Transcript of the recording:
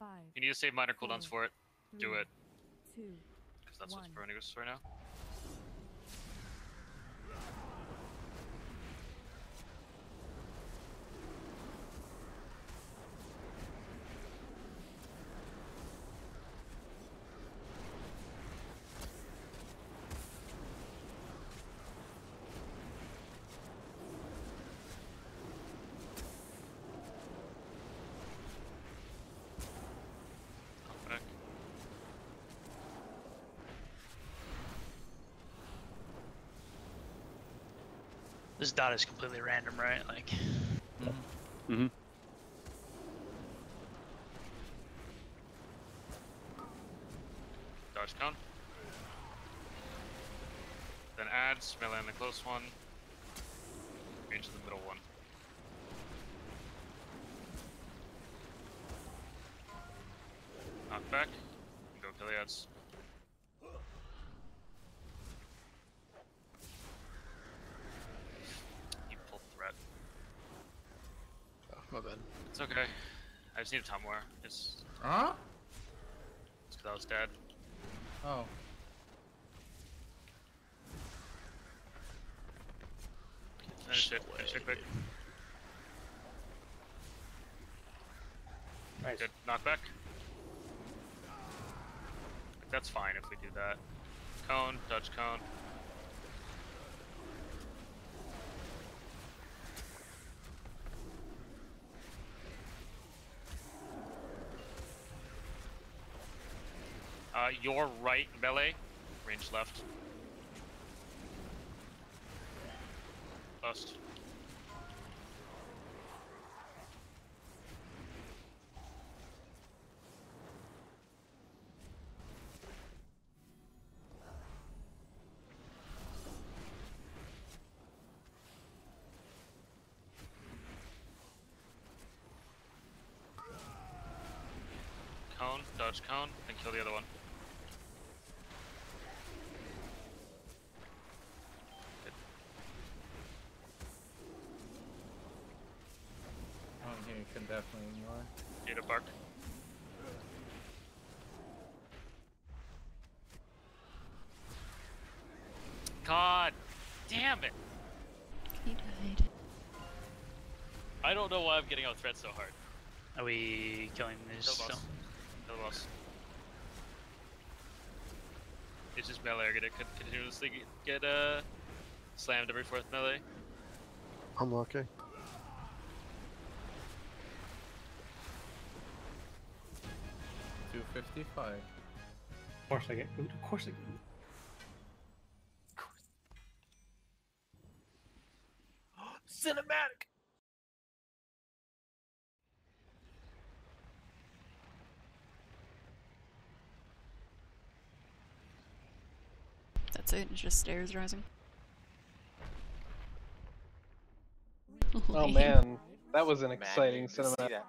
Five, You need to save minor cooldowns for it. Do it, because that's what's One. burning us right now. Back. This dot is completely random, right? Like, Mm-hmm. Dodge count. Then adds, melee on the close one. Range the middle one. Knock back. Go kill the adds. You pulled threat. Oh, my bad. It's okay. I just need a time warp. It's Huh? because I was dead. Oh. Finish it. Finish it quick. Nice. Good. Knockback. That's fine if we do that. Cone, dodge cone. Uh, your right melee, range left. Bust. Cone, dodge cone, and kill the other one. Good. Oh, yeah, you can definitely ignore. Data bark. God damn it! He died. I don't know why I'm getting out threat so hard. are we killing this? Kill still? boss. Kill boss. It's just melee are gonna continuously get uh, slammed every fourth melee. I'm lucky. Two fifty five. Of course I get food. Of course I get food. Cinematic! That's it. It's just stairs rising. Oh man, that was an exciting you cinematic. that.